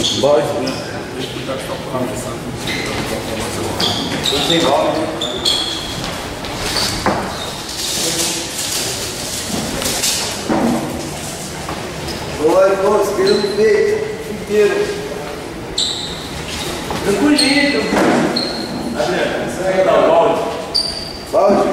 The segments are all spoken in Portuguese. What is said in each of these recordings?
Bora. Tudo envolve. Boa, irmão, esperando o peito inteiro. Tranquilito. Adriano, você vai dar o balde? Balde?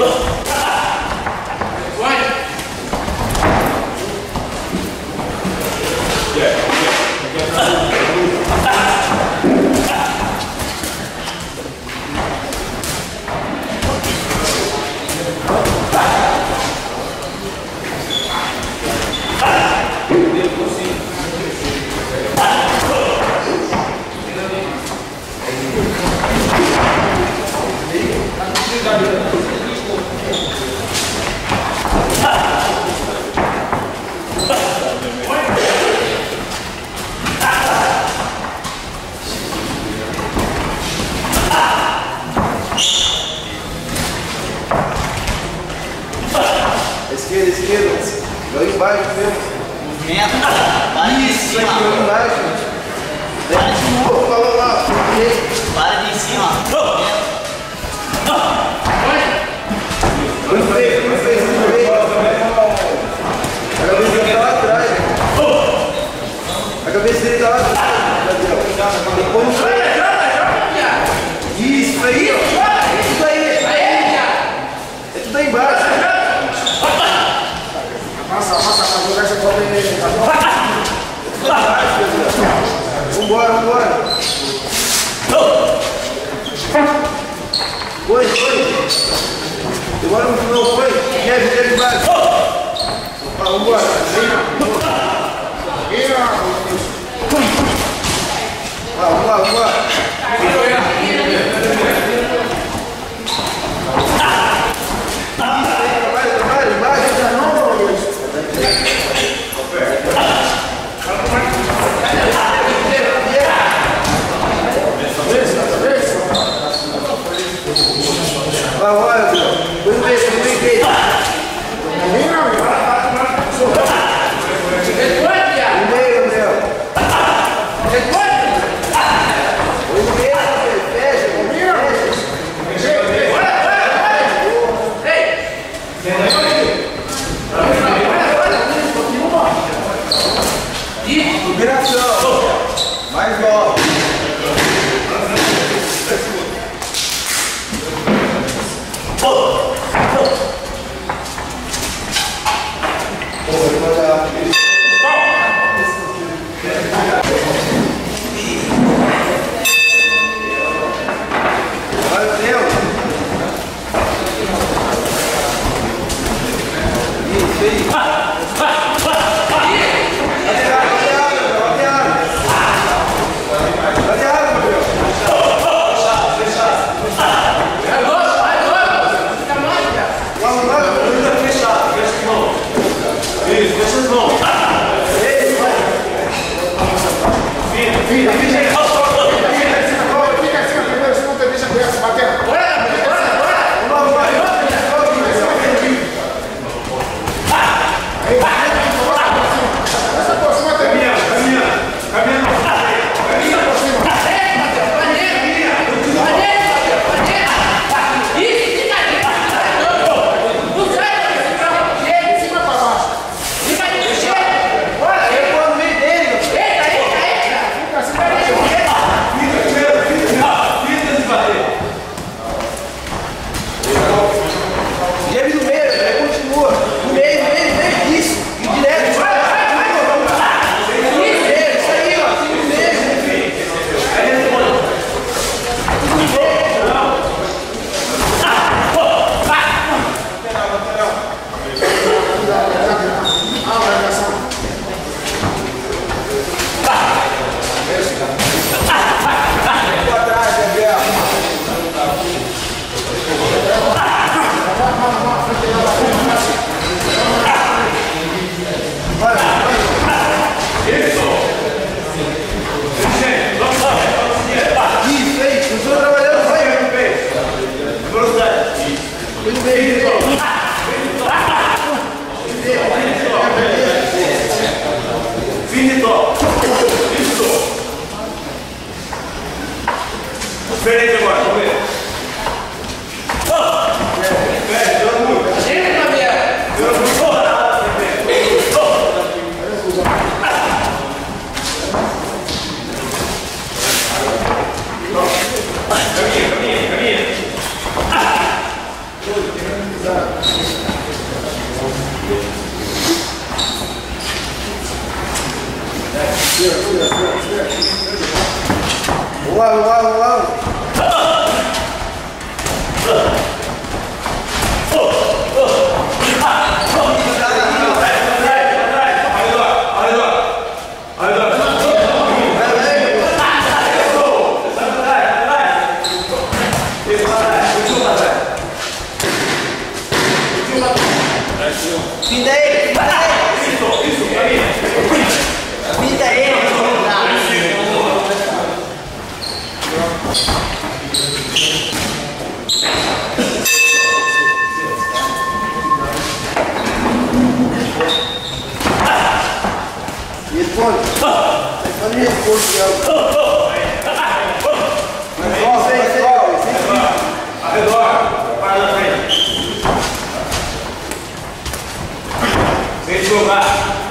Oh! movimento. Para de cima. Para de cima. Para de cima, Para de cima. Vambora, vambora. Foi, foi. Agora não foi. Quer vir de vai? Vambora. Vambora, vambora. Wow, wow, wow. Vem jogar.